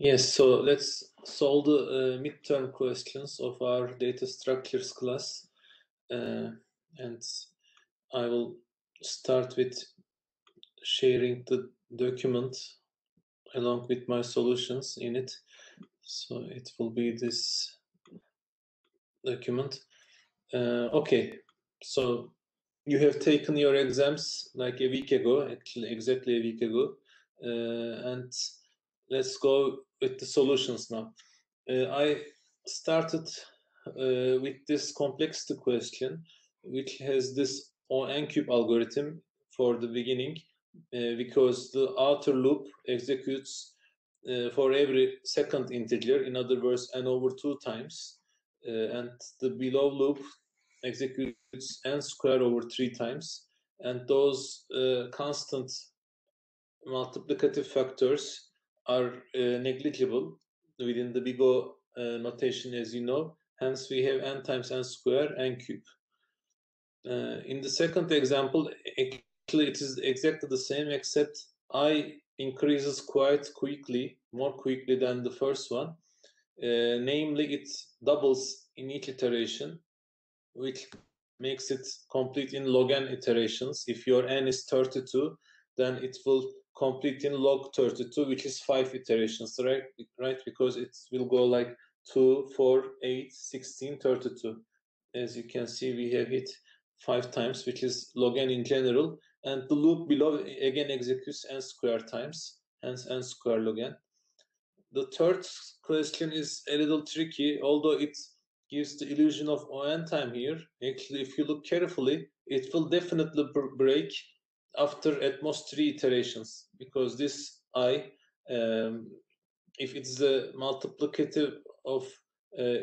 Yes, so let's solve the uh, midterm questions of our data structures class. Uh, and I will start with sharing the document along with my solutions in it. So it will be this document. Uh, okay, so you have taken your exams like a week ago, actually exactly a week ago. Uh, and let's go with the solutions now. Uh, I started uh, with this complexity question, which has this O(n) cube algorithm for the beginning, uh, because the outer loop executes uh, for every second integer, in other words, n over two times, uh, and the below loop executes n square over three times, and those uh, constant multiplicative factors are uh, negligible within the big O uh, notation, as you know. Hence, we have n times n square, n cube. Uh, in the second example, actually, it is exactly the same, except i increases quite quickly, more quickly than the first one. Uh, namely, it doubles in each iteration, which makes it complete in log n iterations. If your n is 32, then it will complete in log 32, which is five iterations, right? Right, because it will go like 2, 4, 8, 16, 32. As you can see, we have it five times, which is log n in general. And the loop below again executes n square times, hence n square log n. The third question is a little tricky, although it gives the illusion of O(n) time here. Actually, if you look carefully, it will definitely break after at most three iterations because this i, um, if it's a multiplicative of, uh,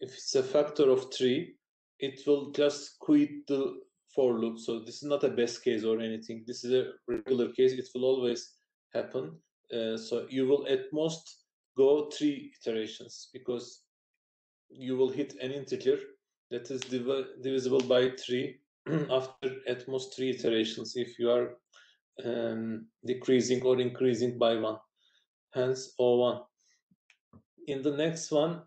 if it's a factor of three, it will just quit the for loop. So this is not a best case or anything. This is a regular case. It will always happen. Uh, so you will at most go three iterations because you will hit an integer that is div divisible by three after at most three iterations if you are um, decreasing or increasing by one, hence O1. In the next one,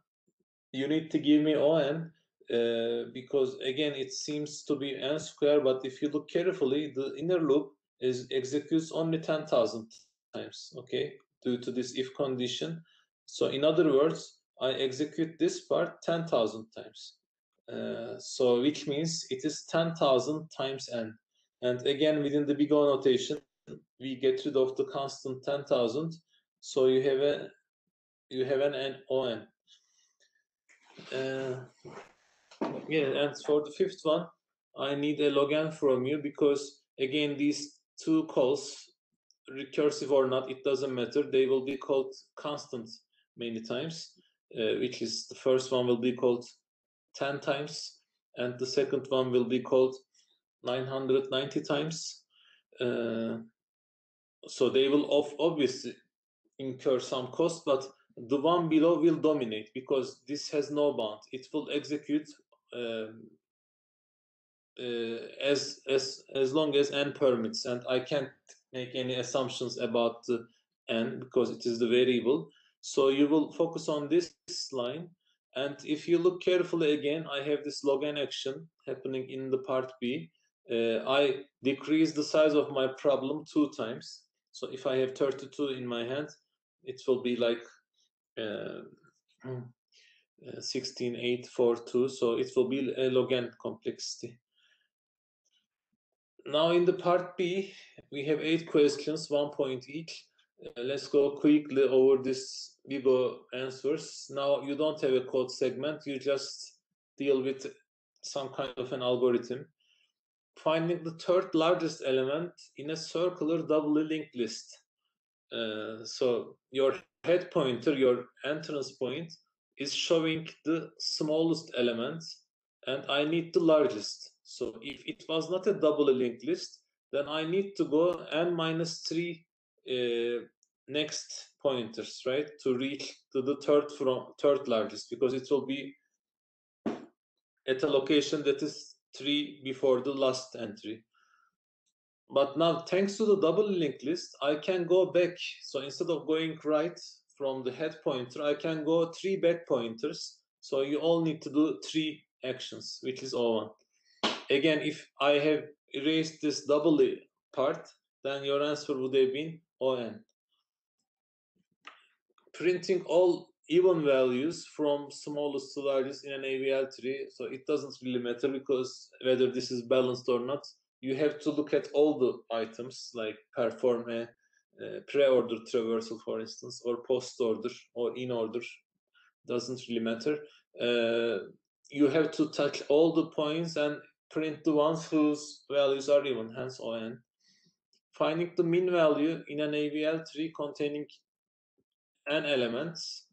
you need to give me On uh, because again, it seems to be n square, but if you look carefully, the inner loop is executes only 10,000 times, okay, due to this if condition. So in other words, I execute this part 10,000 times. Uh, so which means it is 10,000 times n. And again, within the big O notation, we get rid of the constant 10,000. So you have a you have an n on. Uh, yeah, and for the fifth one, I need a log n from you because again, these two calls, recursive or not, it doesn't matter. They will be called constant many times, uh, which is the first one will be called 10 times, and the second one will be called 990 times. Uh, so they will obviously incur some cost, but the one below will dominate because this has no bound. It will execute um, uh, as as as long as n permits, and I can't make any assumptions about the n because it is the variable. So you will focus on this line and if you look carefully again, I have this log n action happening in the part B. Uh, I decrease the size of my problem two times. So if I have 32 in my hand, it will be like uh, uh, 16, 8, 4, 2. So it will be a log n complexity. Now in the part B, we have eight questions, one point each. Uh, let's go quickly over this big O answers. Now you don't have a code segment, you just deal with some kind of an algorithm. Finding the third largest element in a circular doubly linked list. Uh, so your head pointer, your entrance point, is showing the smallest element, and I need the largest. So if it was not a doubly linked list, then I need to go n minus 3 uh, next pointers, right, to reach to the third from third largest because it will be at a location that is three before the last entry. But now, thanks to the double linked list, I can go back. So instead of going right from the head pointer, I can go three back pointers. So you all need to do three actions, which is O1. Again, if I have erased this double part, then your answer would have been ON. Printing all even values from smallest to largest in an AVL tree, so it doesn't really matter because whether this is balanced or not, you have to look at all the items like perform a uh, pre-order traversal, for instance, or post-order or in-order, doesn't really matter. Uh, you have to touch all the points and print the ones whose values are even, hence ON. Finding the min value in an AVL tree containing n elements.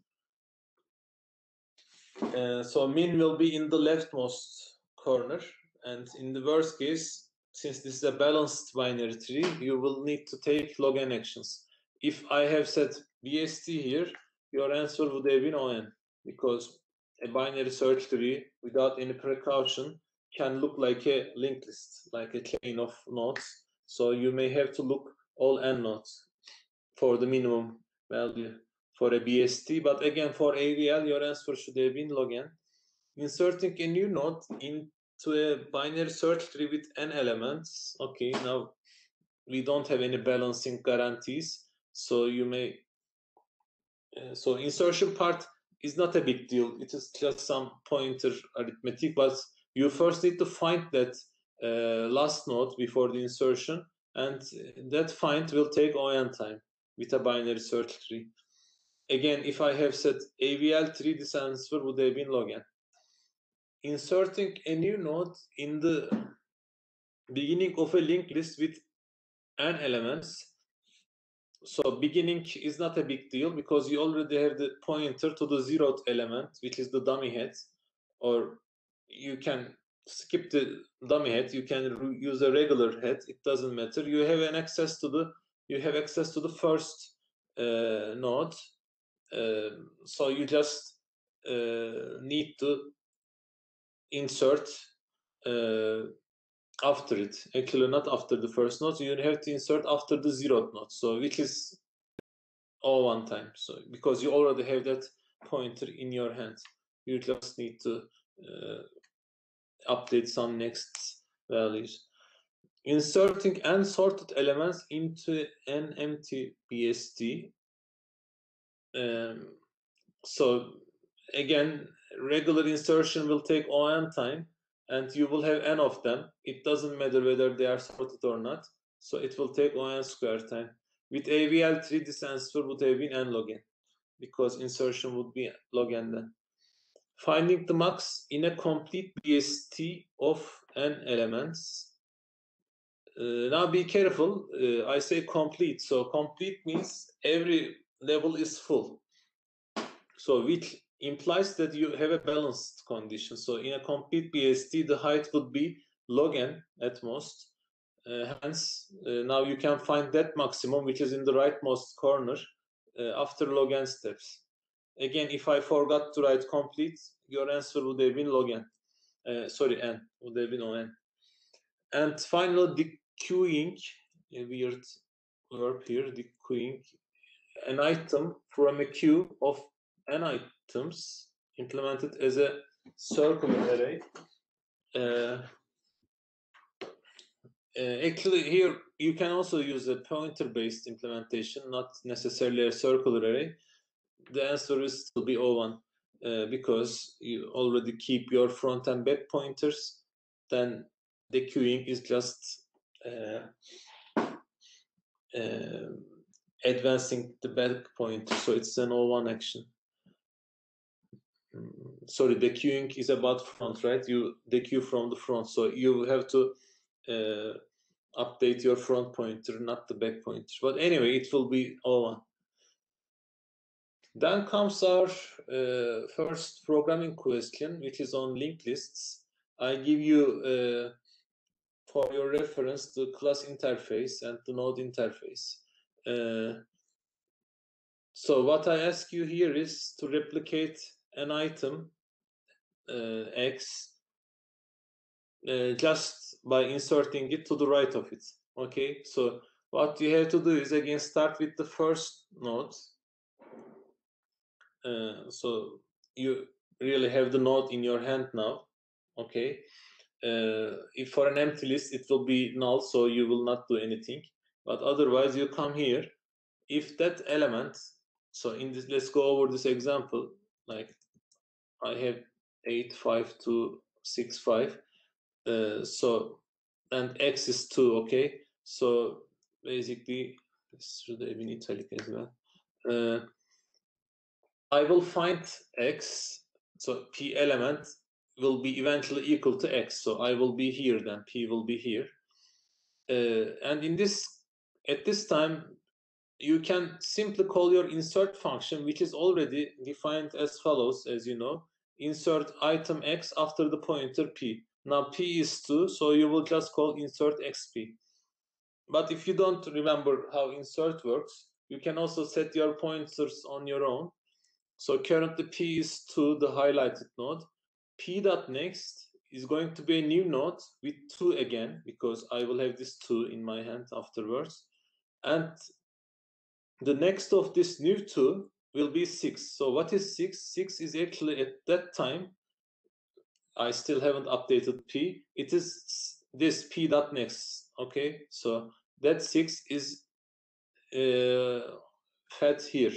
Uh, so min will be in the leftmost corner, and in the worst case, since this is a balanced binary tree, you will need to take log n actions. If I have set BST here, your answer would have been ON, because a binary search tree without any precaution can look like a linked list, like a chain of nodes. So you may have to look all n nodes for the minimum value for a BST. But again, for AVL, your answer should have been log n. Inserting a new node into a binary search tree with n elements. Okay, now we don't have any balancing guarantees, so you may. Uh, so insertion part is not a big deal. It is just some pointer arithmetic, but you first need to find that uh, last node before the insertion, and that find will take ON time with a binary search tree. Again, if I have set AVL tree, this answer would have been log n inserting a new node in the beginning of a linked list with n elements. So beginning is not a big deal because you already have the pointer to the zeroth element, which is the dummy head, or you can skip the dummy head. You can use a regular head. It doesn't matter. You have an access to the you have access to the first uh, node. Uh, so you just uh, need to insert uh, after it. Actually, not after the first node. You have to insert after the zeroth node. So which is all one time. So because you already have that pointer in your hand, you just need to uh, update some next values. Inserting unsorted elements into an empty BST. Um, so again, regular insertion will take on time and you will have n of them. It doesn't matter whether they are sorted or not. So it will take on square time. With AVL tree, this answer would have been n log n because insertion would be log n then. Finding the max in a complete BST of n elements. Uh, now be careful. Uh, I say complete. So complete means every level is full. So which implies that you have a balanced condition. So in a complete BST, the height would be log n at most. Uh, hence, uh, now you can find that maximum, which is in the rightmost corner, uh, after log n steps. Again, if I forgot to write complete, your answer would have been log n. Uh, sorry, n would have been on n. And finally, dequeuing, a weird verb here, dequeuing, an item from a queue of n items implemented as a circular array. Uh, uh, actually, here you can also use a pointer-based implementation, not necessarily a circular array. The answer is still be O1 uh, because you already keep your front and back pointers. Then dequeuing is just uh, uh, advancing the back pointer, so it's an O1 action. Sorry dequeuing is about front right? You dequeue from the front so you have to uh, update your front pointer not the back pointer. But anyway it will be all one then comes our uh, first programming question which is on linked lists. I give you uh, for your reference the class interface and the node interface so what i ask you here is to replicate an item uh, x uh, just by inserting it to the right of it. Okay, so what you have to do is again start with the first node. Uh, so you really have the node in your hand now okay? Uh, if for an empty list it will be null so you will not do anything but otherwise you come here. If that element so in this let's go over this example like i have 8 5 2 6 5 uh, so and x is 2 okay? So basically this should have been italic as well. Uh, i will find x so p element will be eventually equal to x so i will be here then p will be here. Uh, and in this at this time you can simply call your insert function which is already defined as follows as you know insert item x after the pointer p. Now p is 2 so you will just call insert xp but if you don't remember how insert works you can also set your pointers on your own. So currently p is 2 the highlighted node. P dot next is going to be a new node with 2 again because i will have this 2 in my hand afterwards and the next of this new 2 will be 6 so what is 6 6 is actually at that time i still haven't updated p. It is this p dot next okay? So that 6 is uh, fed here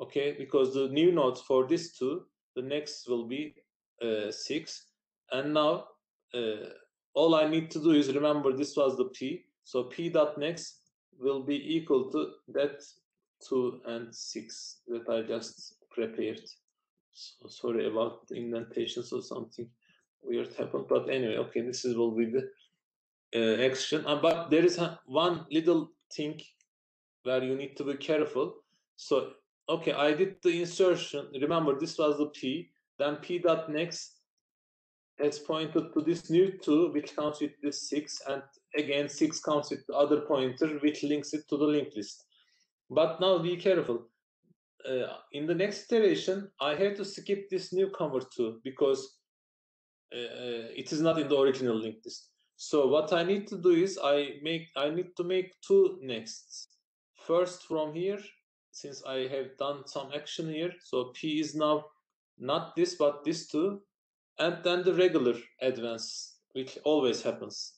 okay? Because the new node for this 2 the next will be uh, 6 and now uh, all i need to do is remember this was the p. So p dot next will be equal to that 2 and 6 that I just prepared. So sorry about the indentations or something weird happened. But anyway, okay, this is will be the uh, action. Uh, but there is a, one little thing where you need to be careful. So, okay, I did the insertion. Remember, this was the P. Then P dot next has pointed to this new 2, which counts with this 6. And again, 6 counts with the other pointer, which links it to the linked list. But now be careful. Uh, in the next iteration, I have to skip this newcomer too because uh, uh, it is not in the original linked list. So what I need to do is I make I need to make two nexts. First from here, since I have done some action here, so P is now not this but this two, and then the regular advance, which always happens.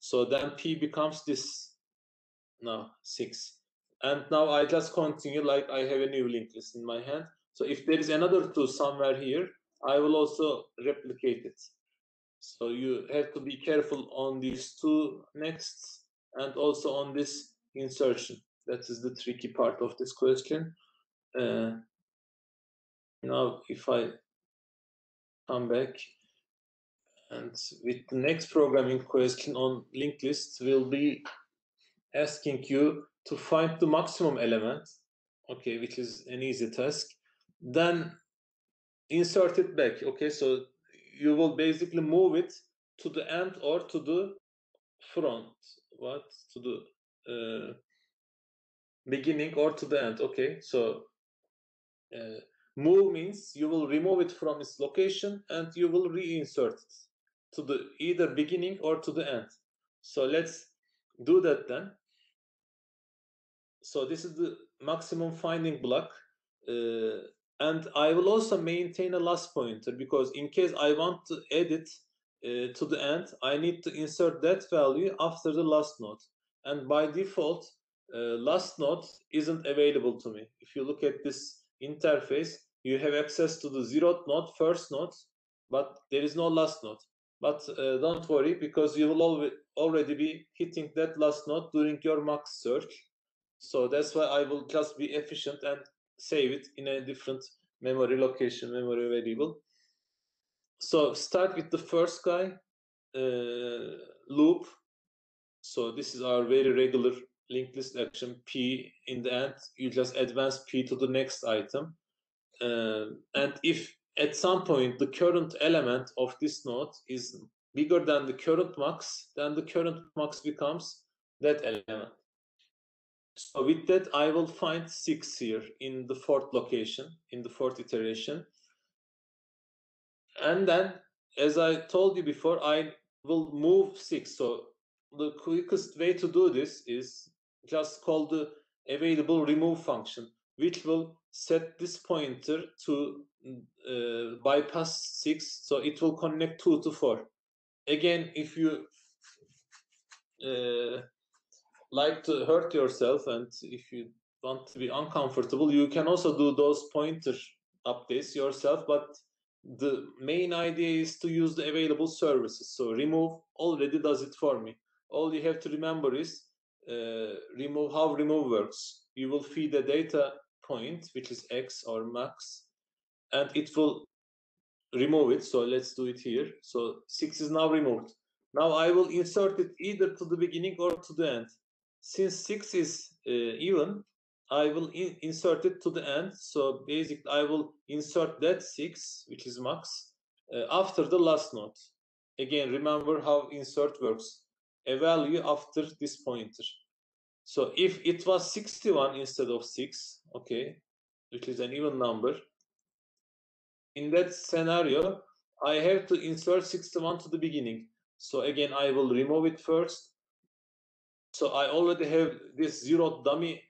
So then P becomes this now six and now I just continue like I have a new linked list in my hand. So if there is another two somewhere here, I will also replicate it. So you have to be careful on these two nexts and also on this insertion. That is the tricky part of this question. Uh, now, if I come back and with the next programming question on linked list, will be asking you to find the maximum element, okay, which is an easy task, then insert it back, okay? So you will basically move it to the end or to the front, what? To the uh, beginning or to the end, okay? So uh, move means you will remove it from its location and you will reinsert it to the either beginning or to the end. So let's do that then. So this is the maximum finding block uh, and I will also maintain a last pointer because in case I want to edit uh, to the end I need to insert that value after the last node. And by default uh, last node isn't available to me. If you look at this interface you have access to the zeroth node first node but there is no last node but uh, don't worry because you will already be hitting that last node during your max search so that's why I will just be efficient and save it in a different memory location, memory variable. So start with the first guy, uh, loop. So this is our very regular linked list action P in the end. You just advance P to the next item. Uh, and if at some point the current element of this node is bigger than the current max, then the current max becomes that element. So with that, I will find six here in the fourth location, in the fourth iteration. And then, as I told you before, I will move six. So the quickest way to do this is just call the available remove function. which will set this pointer to uh, bypass 6 so it will connect 2 to 4 again if you uh, like to hurt yourself and if you want to be uncomfortable you can also do those pointer updates yourself but the main idea is to use the available services. So remove already does it for me. All you have to remember is uh, remove how remove works. You will feed a data point which is x or max and it will remove it so let's do it here so 6 is now removed now i will insert it either to the beginning or to the end since 6 is uh, even I will in insert it to the end. So basically, I will insert that 6, which is max, uh, after the last node. Again, remember how insert works. A value after this pointer. So if it was 61 instead of 6, okay, which is an even number, in that scenario, I have to insert 61 to the beginning. So again, I will remove it first. So I already have this zero dummy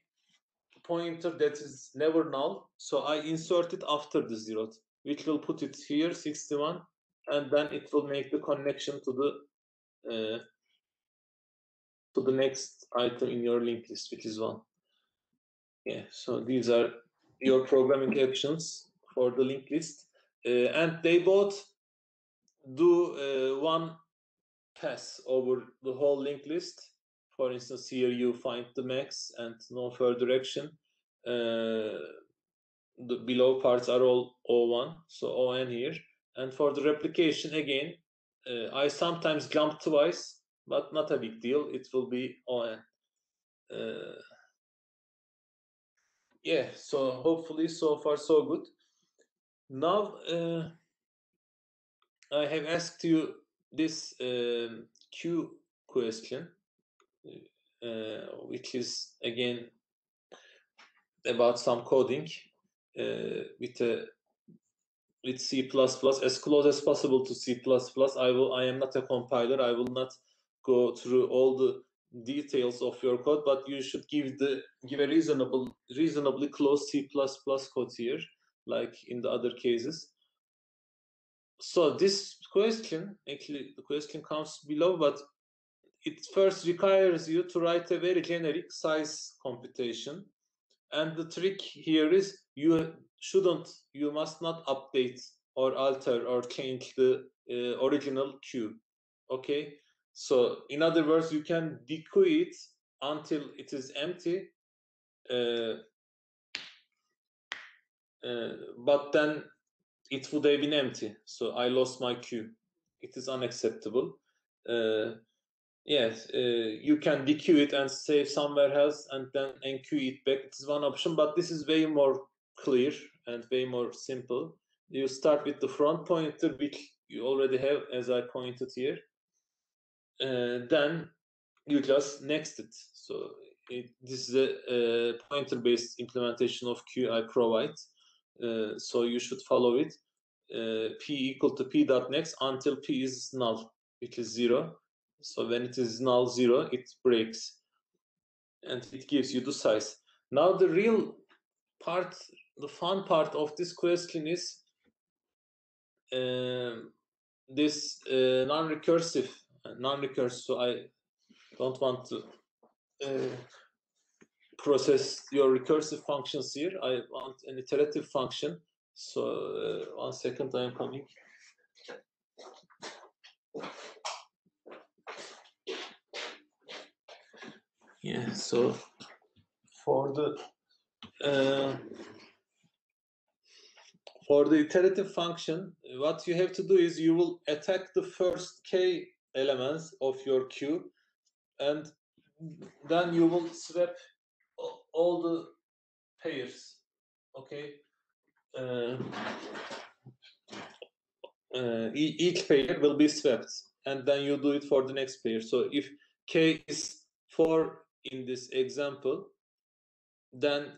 pointer that is never null. So I insert it after the zero, which will put it here, 61, and then it will make the connection to the uh, to the next item in your linked list, which is one. Yeah, so these are your programming actions for the linked list. Uh, and they both do uh, one pass over the whole linked list. For instance, here you find the max and no further action. Uh, the below parts are all O1, so ON here. And for the replication, again, uh, I sometimes jump twice, but not a big deal. It will be ON. Uh, yeah, so hopefully so far so good. Now, uh, I have asked you this um, queue question, uh, which is again about some coding uh, with a with C++ as close as possible to C++. I will. I am not a compiler. I will not go through all the details of your code, but you should give the give a reasonable, reasonably close C++ code here, like in the other cases. So this question, actually, the question comes below, but it first requires you to write a very generic size computation and the trick here is you shouldn't, you must not update or alter or change the uh, original queue. Okay. So in other words, you can dequeue it until it is empty. Uh, but then it would have been empty. So I lost my queue. It is unacceptable. Uh, Yes, uh, you can dequeue it and save somewhere else and then enqueue it back. It is one option, but this is way more clear and way more simple. You start with the front pointer, which you already have, as I pointed here. Uh, then you just next it. So it, this is a, a pointer-based implementation of queue I provide. Uh, so you should follow it. Uh, p equal to p dot next until p is null, which is zero so when it is null zero, it breaks and it gives you the size. Now the real part, the fun part of this question is uh, this uh, non-recursive, non-recursive. So I don't want to uh, process your recursive functions here. I want an iterative function. So uh, one second, I am coming. yeah so for the uh, for the iterative function what you have to do is you will attack the first k elements of your queue and then you will swap all the pairs okay uh, uh, each pair will be swept and then you do it for the next pair so if k is 4 in this example, then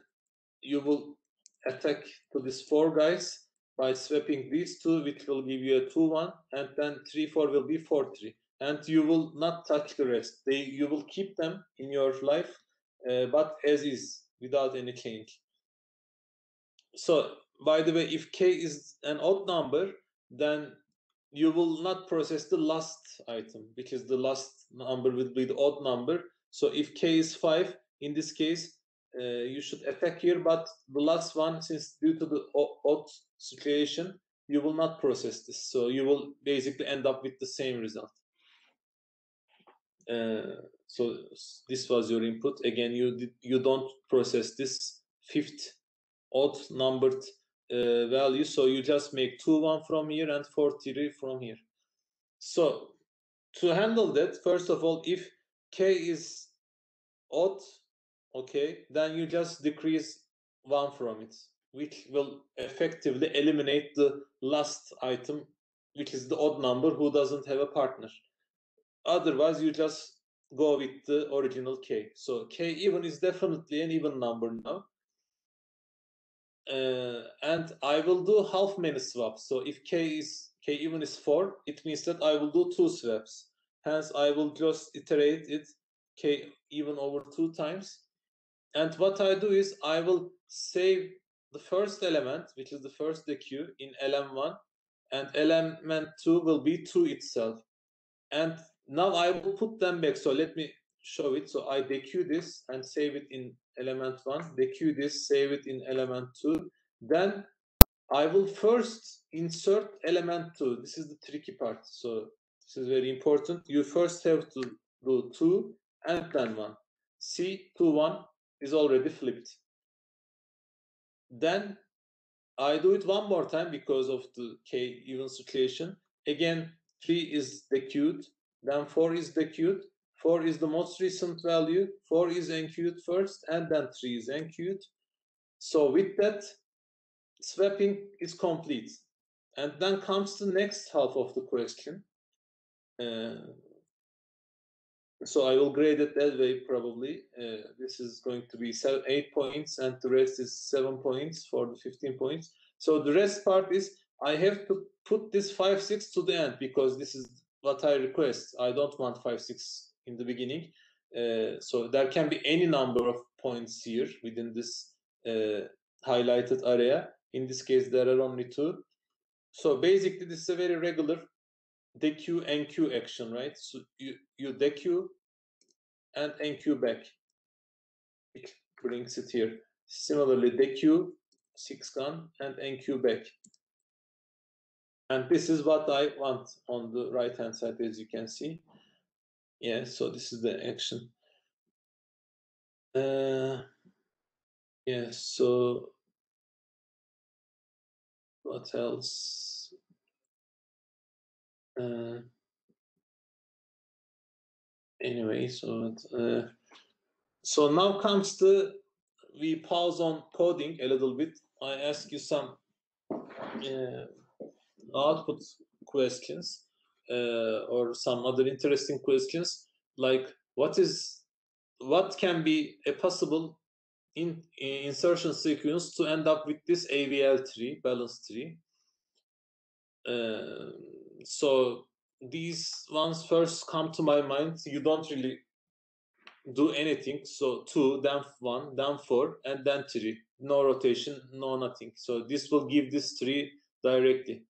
you will attack to these four guys by swapping these two, which will give you a 2-1, and then 3-4 will be 4-3. And you will not touch the rest. They You will keep them in your life, uh, but as is, without any change. so by the way, if k is an odd number, then you will not process the last item because the last number will be the odd number. So if k is 5, in this case, uh, you should attack here, but the last one, since due to the odd situation, you will not process this. So you will basically end up with the same result. Uh, so this was your input. Again, you did, you don't process this fifth odd numbered uh, value. So you just make 2, 1 from here and 4, 3 from here. So to handle that, first of all, if k is odd, okay, then you just decrease 1 from it, which will effectively eliminate the last item, which is the odd number who doesn't have a partner. Otherwise, you just go with the original k. So k even is definitely an even number now uh, and I will do half many swaps. So if k is k even is 4, it means that I will do two swaps. Hence, I will just iterate it k even over two times. And what I do is I will save the first element, which is the first dequeue in lm1, and element 2 will be 2 itself. And now I will put them back. So let me show it. So I dequeue this and save it in element 1, dequeue this, save it in element 2. Then I will first insert element 2. This is the tricky part. So this is very important. You first have to do 2 and then 1. See, 2, 1 is already flipped. Then I do it one more time because of the k even situation. Again, 3 is dequeued, then 4 is dequeued, 4 is the most recent value, 4 is enqueued first, and then 3 is enqueued. So with that, swapping is complete. And then comes the next half of the question. Uh, so I will grade it that way probably. Uh, this is going to be seven, 8 points and the rest is 7 points for the 15 points. So the rest part is I have to put this 5, 6 to the end because this is what I request. I don't want 5, 6 in the beginning. Uh, so there can be any number of points here within this uh, highlighted area. In this case, there are only two. So basically, this is a very regular dequeue enqueue action, right? So you, you dequeue and enqueue back. It brings it here. Similarly, dequeue, six gun, and enqueue back. And this is what I want on the right hand side, as you can see. Yeah so this is the action. Uh yeah so what else? Uh anyway so uh, so now comes the we pause on coding a little bit. I ask you some uh, output questions uh, or some other interesting questions like what is what can be a possible in, in insertion sequence to end up with this AVL tree, balance tree. Uh, so these ones first come to my mind. You don't really do anything. So two, then one, then four, and then three. No rotation, no nothing. So this will give this tree directly.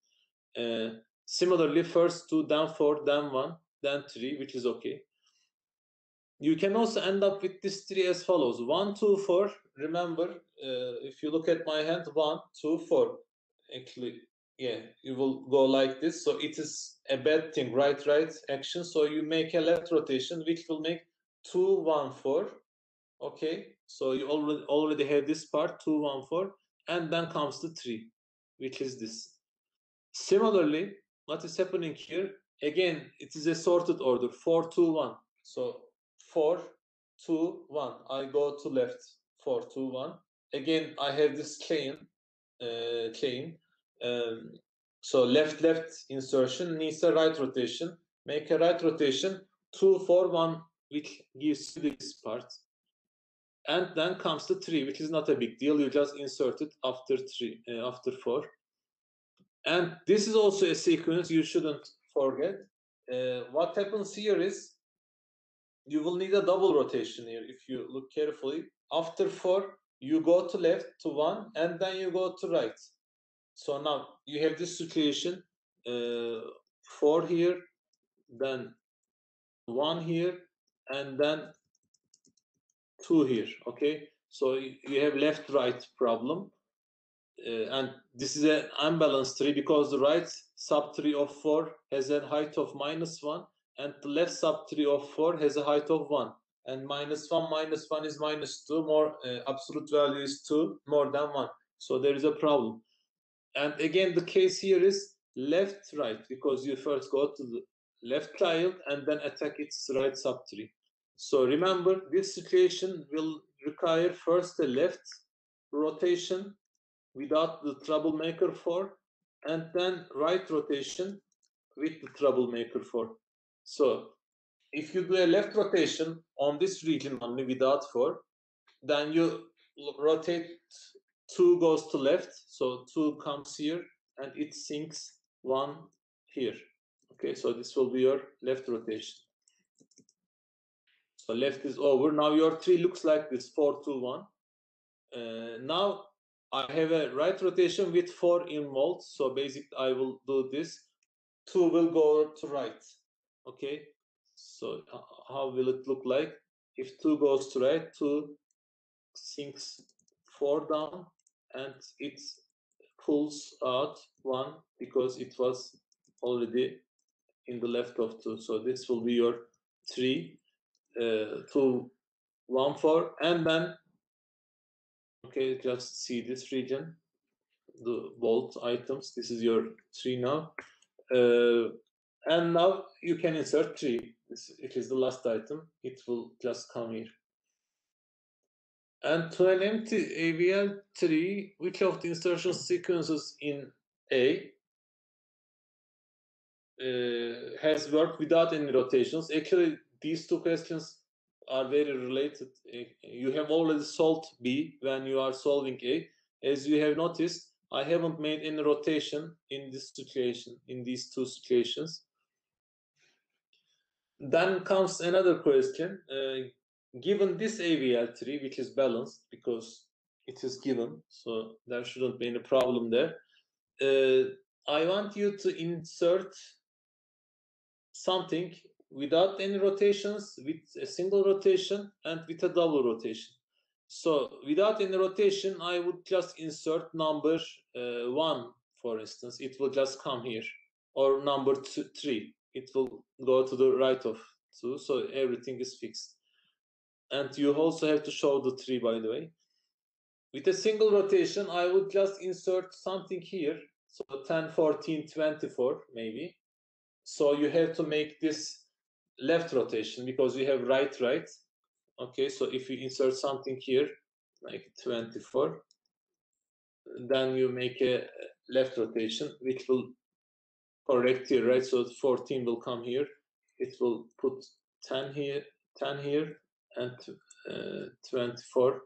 Uh, Similarly, first two, then four, then one, then three, which is okay. You can also end up with this tree as follows. One, two, four. Remember, uh, if you look at my hand, one, two, four. Actually, yeah, you will go like this. So it is a bad thing, right, right action. So you make a left rotation, which will make two, one, four. Okay, so you already already have this part, two, one, four, and then comes the three, which is this. Similarly, what is happening here? Again, it is a sorted order, 4, 2, 1. So 4, 2, 1. I go to left, 4, 2, 1. Again, I have this chain, uh, chain. Um, so left, left insertion needs a right rotation. Make a right rotation, 2, 4, 1, which gives you this part. And then comes the 3, which is not a big deal. You just insert it after 3, uh, after 4. And this is also a sequence you shouldn't forget. Uh, what happens here is you will need a double rotation here if you look carefully. After 4, you go to left to one and then you go to right so now you have this situation uh, four here then one here and then two here okay so you have left right problem uh, and this is an unbalanced tree because the right subtree of 4 has a height of minus 1 and the left subtree of 4 has a height of 1 and minus 1 minus 1 is minus 2 more uh, absolute value is 2 more than 1 so there is a problem. And again the case here is left right because you first go to the left child and then attack its right subtree so remember this situation will require first a left rotation without the troublemaker 4 and then right rotation with the troublemaker 4 so if you do a left rotation on this region only without 4 then you rotate 2 goes to left so 2 comes here and it sinks 1 here. Okay so this will be your left rotation. So left is over. Now your tree looks like this 4 2 1 uh, now I have a right rotation with 4 involved so basically I will do this. 2 will go to right okay? So how will it look like? If 2 goes to right 2 sinks 4 down and it pulls out 1 because it was already in the left of 2 so this will be your 3 uh, 2 1 4 and then okay just see this region. The bolt items this is your tree now. Uh, and now you can insert tree. This, it is the last item. It will just come here. And to an empty AVL tree which of the insertion sequences in A uh, has worked without any rotations? Actually these two questions are very related. You have already solved B when you are solving A. As you have noticed, I haven't made any rotation in this situation, in these two situations. Then comes another question. Uh, given this AVL tree, which is balanced because it is given, so there shouldn't be any problem there. Uh, I want you to insert something without any rotations, with a single rotation, and with a double rotation. So without any rotation, I would just insert number uh, 1, for instance. It will just come here. Or number two, 3. It will go to the right of 2. So everything is fixed. And you also have to show the 3, by the way. With a single rotation, I would just insert something here. So 10, 14, 24, maybe. So you have to make this left rotation because we have right right. Okay so if you insert something here like 24 then you make a left rotation which will correct here right? So 14 will come here. It will put 10 here 10 here and uh, 24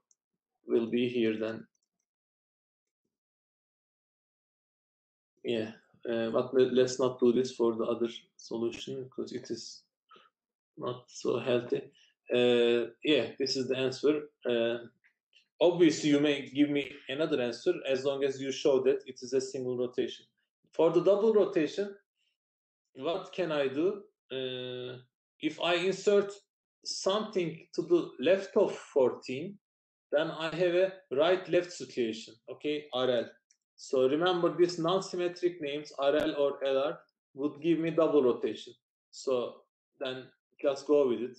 will be here then. Yeah uh, but let's not do this for the other solution because it is not so healthy. Uh, yeah, this is the answer. Uh, obviously, you may give me another answer as long as you show that it is a single rotation. For the double rotation, what can I do? Uh, if I insert something to the left of 14, then I have a right-left situation, okay, RL. So remember these non-symmetric names, RL or LR, would give me double rotation. So then just go with it.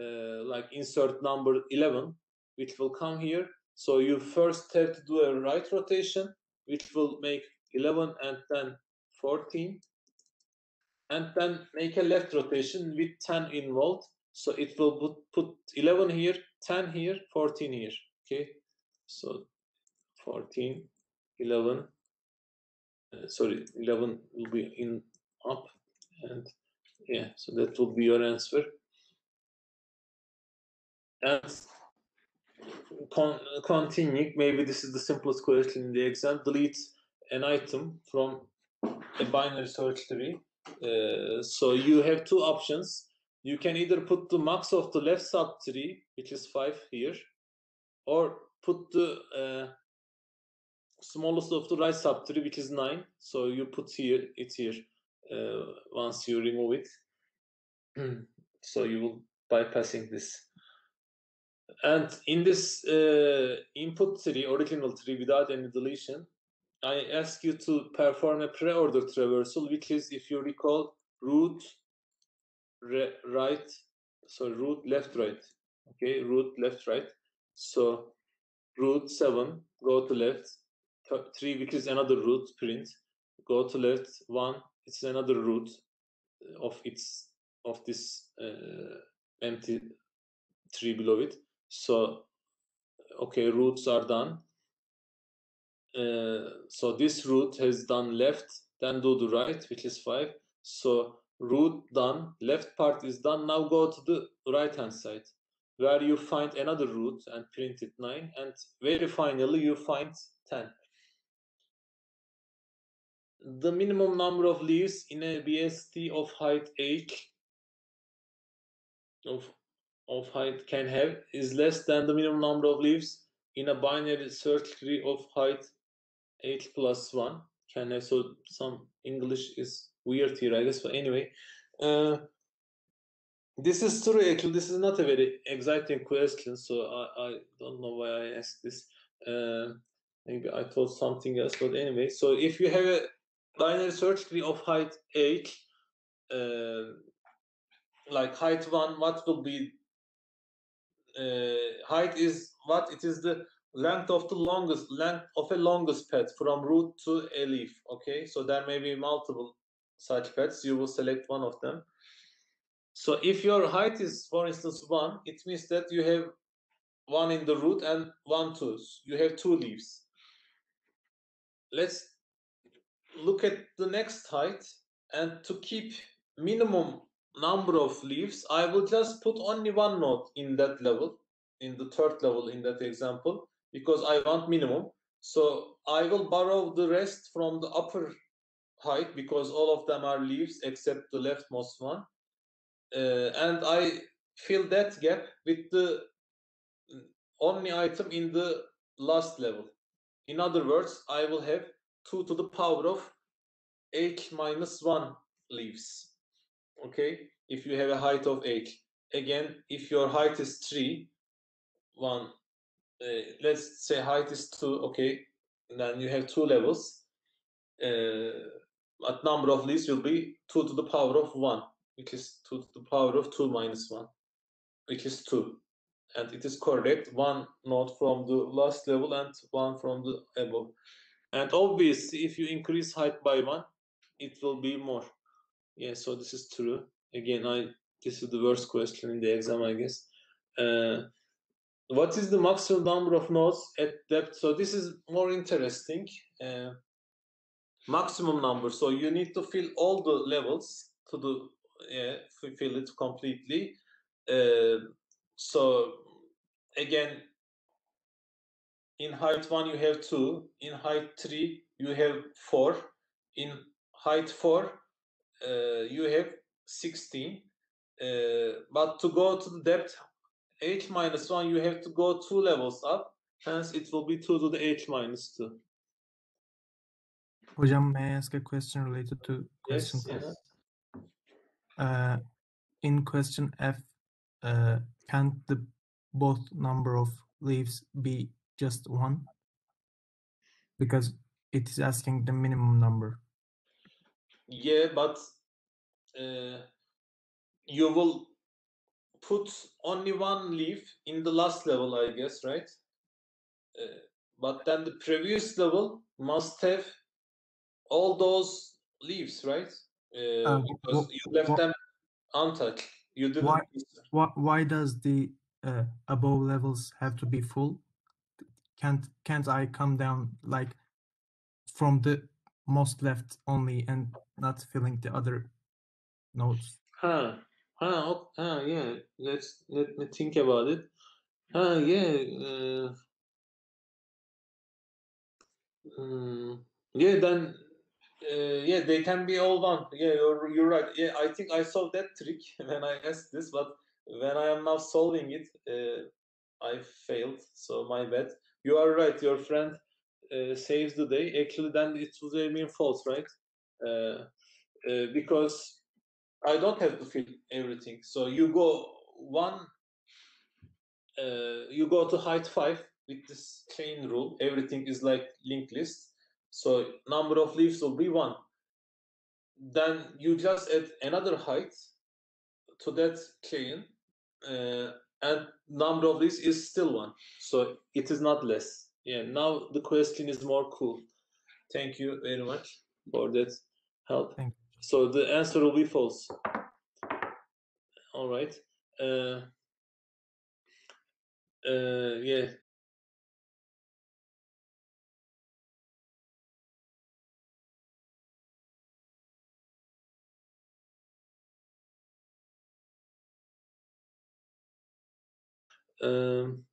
Uh, like insert number 11, which will come here. So you first have to do a right rotation, which will make 11 and then 14. And then make a left rotation with 10 involved. So it will put, put 11 here, 10 here, 14 here. Okay. So 14, 11, uh, sorry, 11 will be in up and yeah, so that would be your answer. And con continue, maybe this is the simplest question in the exam. Delete an item from a binary search tree. Uh, so you have two options. You can either put the max of the left subtree, which is 5 here, or put the uh, smallest of the right subtree, which is 9. So you put here it here uh, once you remove it. So you will bypassing this. And in this uh, input tree, original tree without any deletion, I ask you to perform a pre-order traversal, which is, if you recall, root right, so root left right, okay, root left right. So root seven, go to left, three, which is another root print, go to left, one, it's another root of its of this uh, empty tree below it. So, okay, roots are done. Uh, so this root has done left, then do the right, which is five. So root done, left part is done. Now go to the right hand side where you find another root and print it nine. And very finally, you find 10. The minimum number of leaves in a BST of height h of of height can have is less than the minimum number of leaves in a binary search tree of height h plus 1 can have so some english is weird here i guess but anyway uh, this is true actually this is not a very exciting question so i, I don't know why i asked this uh, maybe i thought something else but anyway so if you have a binary search tree of height h uh, like height 1 what will be uh, height is what? It is the length of the longest length of a longest path from root to a leaf okay? So there may be multiple such paths you will select one of them. So if your height is for instance one it means that you have one in the root and one two you have two leaves. Let's look at the next height and to keep minimum number of leaves, I will just put only one node in that level, in the third level in that example, because I want minimum. So I will borrow the rest from the upper height because all of them are leaves except the leftmost one. Uh, and I fill that gap with the only item in the last level. In other words, I will have 2 to the power of h minus 1 leaves okay? If you have a height of 8 again if your height is 3 one uh, let's say height is 2 okay? Then you have two levels. Uh, but number of leaves will be 2 to the power of 1 which is 2 to the power of 2 minus 1 which is 2 and it is correct one node from the last level and one from the above. And obviously if you increase height by one it will be more yeah, so this is true. Again, I this is the worst question in the exam, I guess. Uh, what is the maximum number of nodes at depth? So this is more interesting. Uh, maximum number. So you need to fill all the levels to the yeah, fill it completely. Uh, so again, in height one you have two. In height three you have four. In height four you have 16 uh, but to go to the depth h minus 1 you have to go two levels up hence it will be 2 to the h minus 2 Hocam, may I ask a question related to question yes, yeah. uh, in question F, uh, can't the both number of leaves be just one? Because it is asking the minimum number. Yeah, but uh, you will put only one leaf in the last level, I guess, right? Uh, but then the previous level must have all those leaves, right? Uh, Uh, because you left them untouched. You didn't. Why- Why, why does the uh, above levels have to be full? Can't can't I come down like from the most left only and not filling the other notes. Huh. Huh. huh yeah. Let's let me think about it. Huh. Yeah. Uh, mm, yeah. Then. Uh, yeah, they can be all one. Yeah, you're you're right. Yeah, I think I saw that trick when I asked this, but when I am now solving it, uh, I failed. So my bad. you are right. Your friend uh, saves the day. Actually, then it would been false, right? Uh, uh, because I don't have to fill everything. So you go one, uh, you go to height five with this chain rule. Everything is like linked list. So number of leaves will be one. Then you just add another height to that chain, uh, and number of leaves is still one. So it is not less. Yeah. Now the question is more cool. Thank you very much for that help. So the answer will be false. All right. Uh, uh, yeah. Um,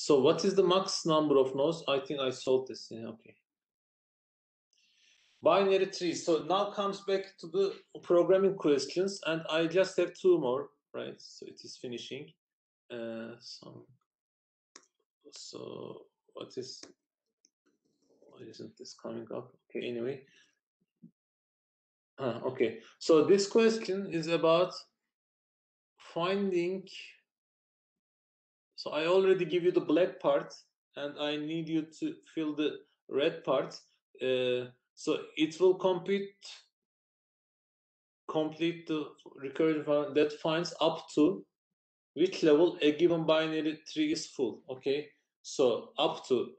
so what is the max number of nodes? I think I solved this. Yeah, okay. Binary tree. So now comes back to the programming questions, and I just have two more, right? So it is finishing. Uh, so, so what is? Why isn't this coming up? Okay, anyway. Ah, okay, so this question is about finding. So I already give you the black part, and I need you to fill the red part. Uh, so it will complete complete the recursive function that finds up to which level a given binary tree is full. Okay, so up to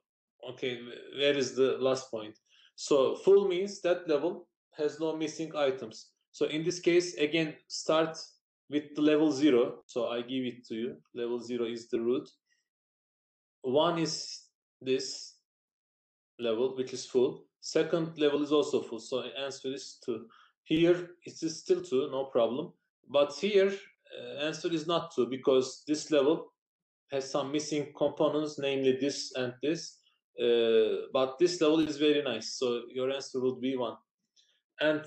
okay, where is the last point? So full means that level has no missing items. So in this case, again, start with level zero. So I give it to you. Level zero is the root. One is this level, which is full. Second level is also full. So answer is two. Here it is still two, no problem. But here uh, answer is not two because this level has some missing components, namely this and this. Uh, but this level is very nice. So your answer would be one. And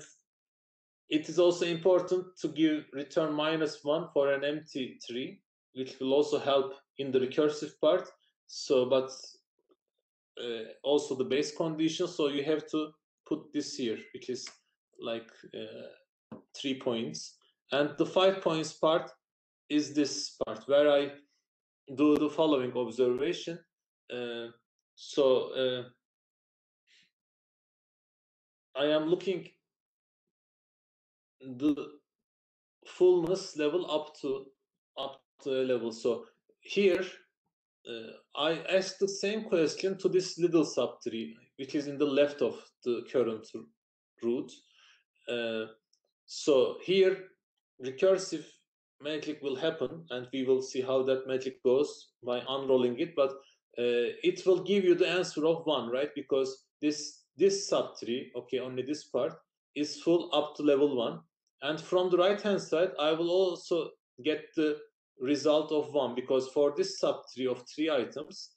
it is also important to give return minus one for an empty tree, which will also help in the recursive part. So, but uh, also the base condition. So you have to put this here, which is like uh, three points. And the five points part is this part where I do the following observation. Uh, so I am looking the fullness level up to up to a level. So here uh, I ask the same question to this little subtree, which is in the left of the current root. Uh, so here, recursive magic will happen, and we will see how that magic goes by unrolling it. But uh, it will give you the answer of one, right? Because this this subtree, okay, only this part is full up to level one, and from the right hand side, I will also get the result of one because for this subtree of three items,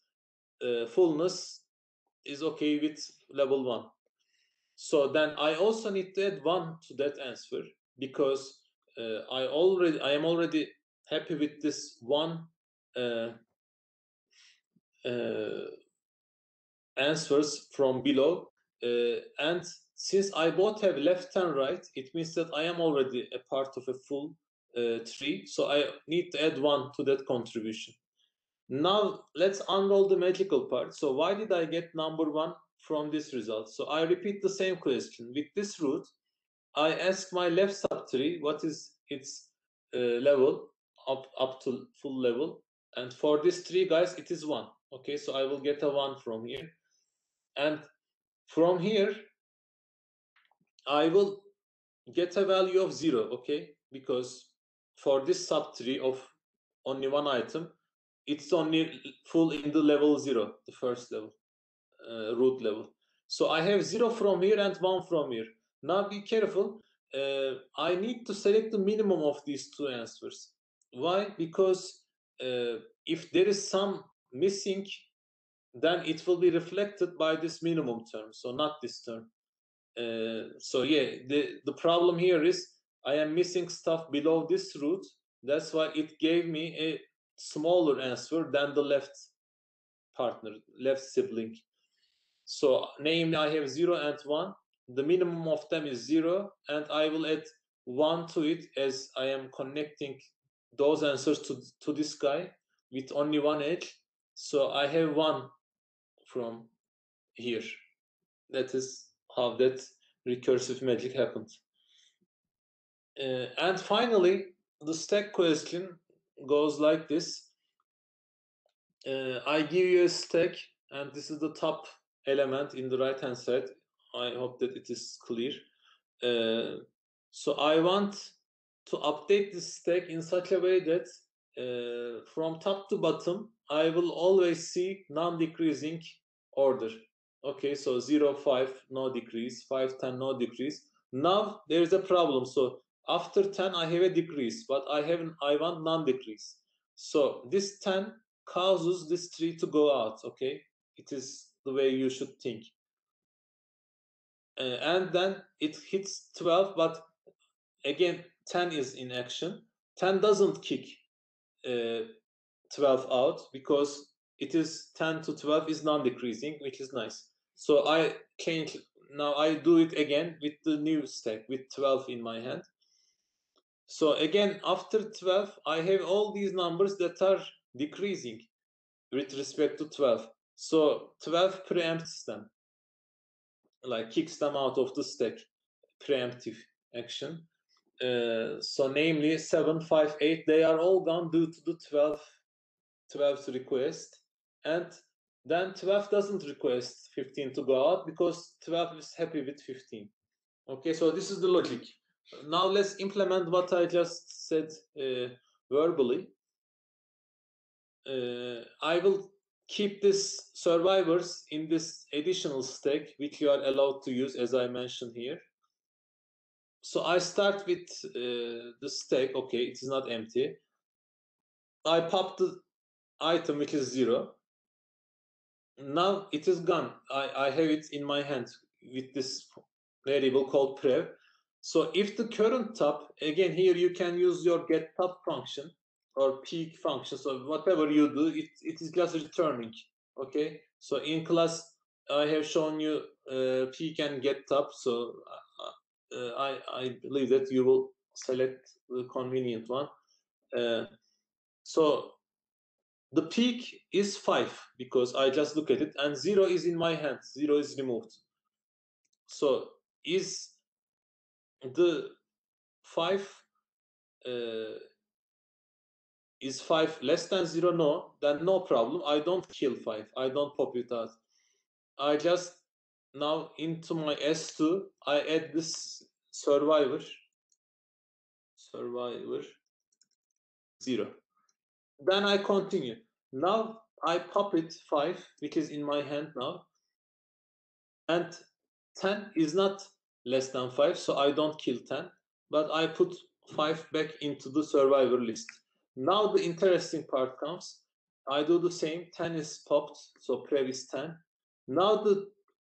uh, fullness is okay with level one. So then I also need to add one to that answer because uh, I already I am already happy with this one uh, uh answers from below uh, and since I both have left and right, it means that I am already a part of a full uh, tree. So I need to add one to that contribution. Now let's unroll the magical part. So why did I get number one from this result? So I repeat the same question. With this root, I ask my left subtree what is its uh, level up, up to full level. And for this tree, guys, it is one. Okay, so I will get a one from here. And from here, I will get a value of zero, okay? Because for this subtree of only one item, it's only full in the level zero, the first level, uh, root level. So I have zero from here and one from here. Now be careful. Uh, I need to select the minimum of these two answers. Why? Because uh, if there is some missing, then it will be reflected by this minimum term, so not this term. Uh, so yeah, the, the problem here is I am missing stuff below this root. That's why it gave me a smaller answer than the left partner, left sibling. So namely, I have 0 and 1. The minimum of them is 0, and I will add 1 to it as I am connecting those answers to, to this guy with only one edge. So I have 1 from here. That is how that recursive magic happened. Uh, and finally, the stack question goes like this. Uh, I give you a stack, and this is the top element in the right hand side. I hope that it is clear. Uh, so I want to update this stack in such a way that uh, from top to bottom, I will always see non-decreasing order. Okay, so 0, 5, no decrease, 5, 10, no decrease. Now there is a problem. So after 10, I have a decrease, but I have I want non-decrease. So this 10 causes this tree to go out. Okay, it is the way you should think. Uh, and then it hits 12, but again 10 is in action. 10 doesn't kick uh, 12 out because it is 10 to 12 is non-decreasing, which is nice. So I change now I do it again with the new stack with 12 in my hand. So again, after 12, I have all these numbers that are decreasing with respect to 12. So 12 preempts them, like kicks them out of the stack, preemptive action. Uh, so namely 7, 5, 8, they are all gone due to the 12, 12th request. And then 12 doesn't request 15 to go out because 12 is happy with 15. Okay, so this is the logic. Now let's implement what I just said uh, verbally. Uh, I will keep this survivors in this additional stack, which you are allowed to use, as I mentioned here. So I start with uh, the stack. Okay, it is not empty. I pop the item, which is zero now it is gone. I, I have it in my hand with this variable called prev. So if the current top, again here you can use your get top function or peek function. So whatever you do, it, it is just returning. Okay. So in class, I have shown you uh, peek and get top. So uh, uh, I, I believe that you will select the convenient one. Uh, so the peek is 5 because I just look at it and 0 is in my hand. 0 is removed. So is the 5 uh, is 5 less than 0? No. Then no problem. I don't kill 5. I don't pop it out. I just now into my S2 I add this survivor survivor 0 then I continue. Now I pop it 5, which is in my hand now. And 10 is not less than 5, so I don't kill 10. But I put 5 back into the survivor list. Now the interesting part comes. I do the same. 10 is popped, so previous 10. Now the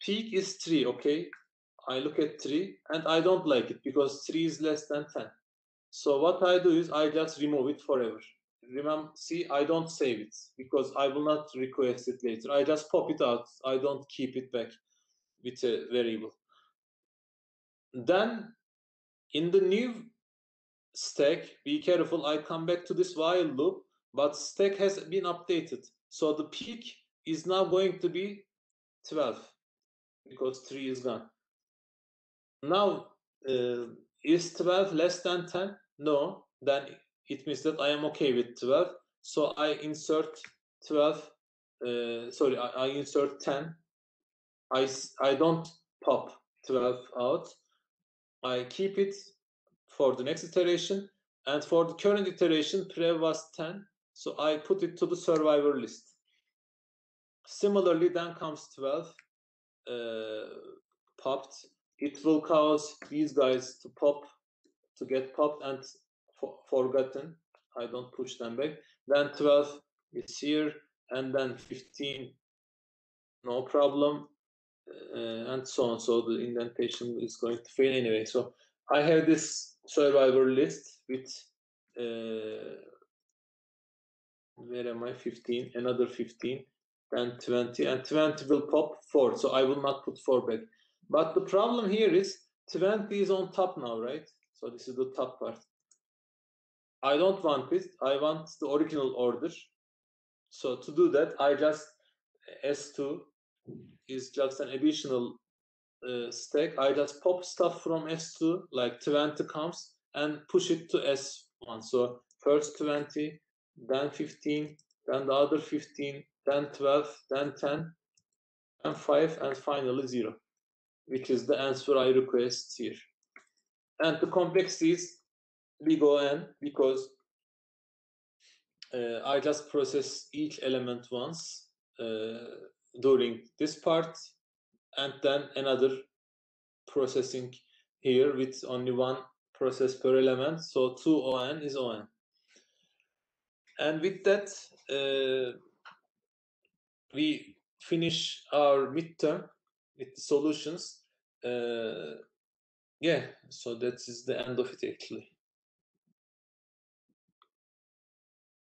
peek is 3, okay? I look at 3 and I don't like it because 3 is less than 10. So what I do is I just remove it forever remember, see, I don't save it because I will not request it later. I just pop it out. I don't keep it back with a variable. Then in the new stack, be careful, I come back to this while loop, but stack has been updated. So the peek is now going to be 12 because 3 is gone. Now, uh, is 12 less than 10? No, then it means that I am okay with 12. So I insert 12, uh, sorry, I, I, insert 10. I, I don't pop 12 out. I keep it for the next iteration. And for the current iteration, prev was 10. So I put it to the survivor list. Similarly, then comes 12 uh, popped. It will cause these guys to pop, to get popped and for, forgotten. I don't push them back. Then 12 is here, and then 15, no problem, uh, and so on. So the indentation is going to fail anyway. So I have this survivor list with uh, where am I? 15, another 15. then 20, and 20 will pop 4. So I will not put 4 back. But the problem here is 20 is on top now, right? So this is the top part. I don't want it. I want the original order. So to do that, I just S2 is just an additional uh, stack. I just pop stuff from S2, like 20 comes, and push it to S1. So first 20, then 15, then the other 15, then 12, then 10, and 5, and finally 0, which is the answer I request here. And the complexity is big O n because uh, I just process each element once uh, during this part and then another processing here with only one process per element. So 2 ON is ON. And with that, uh, we finish our midterm with the solutions. Uh, yeah, so that is the end of it actually.